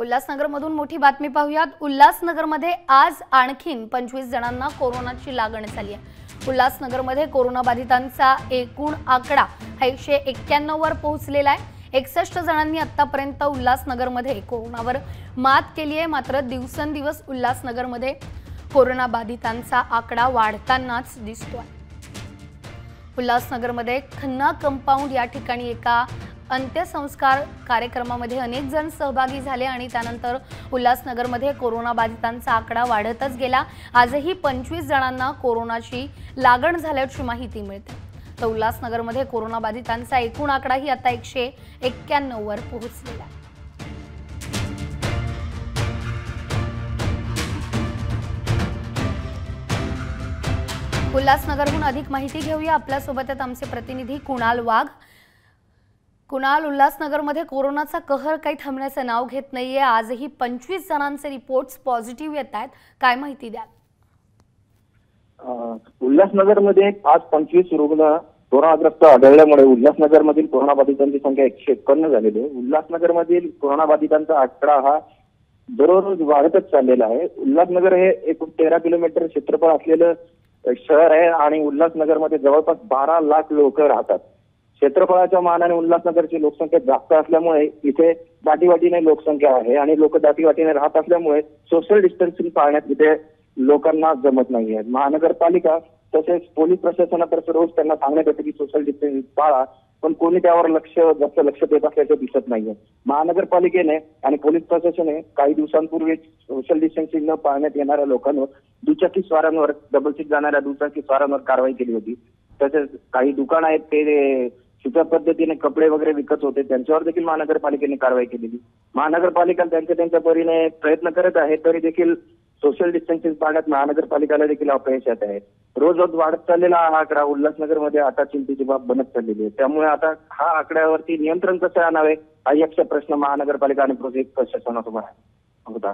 उल्हासनगरमधून मोठी बातमी पाहूयात. उल्हासनगरमध्ये आज आणखीन पंचवीस जणांना कोरोनाची लागण झाली आहे. उल्हासनगरमध्ये कोरोनाबाधितांचा एकूण आकडा हा एकशे एक्क्याण्णववर पोहोचलेला आहे. एकसष्ट जणांनी आतापर्यंत उल्हासनगरमध्ये कोरोनावर मात केली आहे. मात्र दिवसेंदिवस उल्हासनगरमध्ये कोरोनाबाधितांचा आकडा वाढतानाच दिसतो आहे उल्हासनगरमध्ये खन्ना कंपाऊंड या ठिकाणी एका अंत्यसंस्कार कार्यक्रमामध्ये अनेक जण सहभागी झाले आणि त्यानंतर उल्हासनगरमध्ये कोरोनाबाधितांचा आकडा वाढतच गेला. आजही पंचवीस जणांना कोरोनाची लागण झाल्याची माहिती मिळते. तर उल्हासनगरमध्ये कोरोनाबाधितांचा एकूण आकडाही आता एकशे एक्क्याण्णववर पोहोचलेला आहे. उल्हासनगरहून अधिक माहिती घेऊया. आपल्यासोबत आहेत आमचे प्रतिनिधी कुणाल वाघ. कुणाल उल्हासनगरमध्ये कोरोनाचा कहर काही थांबण्याचं नाव घेत नाहीये. आजही पंचवीस जणांचे रिपोर्ट्स पॉझिटिव्ह येत आहेत. काय माहिती द्या उल्हासनगरमध्ये आज पंचवीस रुग्ण कोरोनाग्रस्त आढळल्यामुळे उल्हासनगरमधील कोरोनाबाधितांची संख्या एकशे एक्कावन्न झालेली आहे. उल्हासनगरमधील कोरोनाबाधितांचा आकडा हा दररोज वाढतच चाललेला आहे. उल्हासनगर हे एकूण तेरा किलोमीटर क्षेत्रफळ असलेलं शहर आहे आणि उल्हासनगरमध्ये जवळपास बारा लाख लोक राहतात. क्षेत्रफळाच्या मानाने उल्हासनगरची लोकसंख्या जास्त असल्यामुळे इथे दाटीवाटीने लोकसंख्या आहे आणि लोक दाटीवाटीने राहत असल्यामुळे सोशल डिस्टन्सिंग पाळण्यात इथे लोकांना जमत नाहीये. महानगरपालिका तसेच पोलीस प्रशासनातर्फे रोज त्यांना सांगण्यात येतं की सोशल डिस्टन्सिंग पाळा पण कोणी त्यावर लक्ष जास्त लक्ष देत असल्याचं दिसत नाहीये. महानगरपालिकेने आणि पोलीस प्रशासनाने काही दिवसांपूर्वी सोशल डिस्टन्सिंग न पाळण्यात येणाऱ्या लोकांवर दुचाकी स्वारांवर डबल सीट जाणाऱ्या दुचाकी स्वारांवर कारवाई केली होती. तसेच काही दुकान आहेत ते छुप्या पद्धतीने कपडे वगैरे विकत होते. त्यांच्यावर देखील महानगरपालिकेने कारवाई केलेली. महानगरपालिका त्यांच्या त्यांच्या परीने प्रयत्न करत आहे तरी देखील सोशल डिस्टन्सिंग पाळण्यात महानगरपालिकेला देखील अपयश येत आहे. रोज रोज वाढत चाललेला हा आकडा उल्हासनगरमध्ये आता चिंतेची बाब बनत चाललेली आहे. त्यामुळे आता हा आकड्यावरती नियंत्रण कसं आणावे हा यक्ष प्रश्न महानगरपालिका आणि प्रोजेक्ट प्रशासनासमोर आहे. होता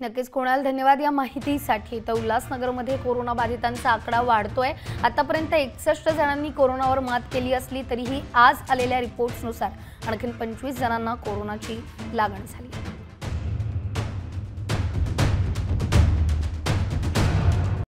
नक्कीच कोणाला धन्यवाद या माहितीसाठी. तर उल्हासनगरमध्ये कोरोनाबाधितांचा आकडा वाढतोय. आतापर्यंत एकसष्ट जणांनी कोरोनावर मात केली असली तरीही आज आलेल्या रिपोर्ट्सनुसार आणखीन पंचवीस जणांना कोरोनाची लागण झाली.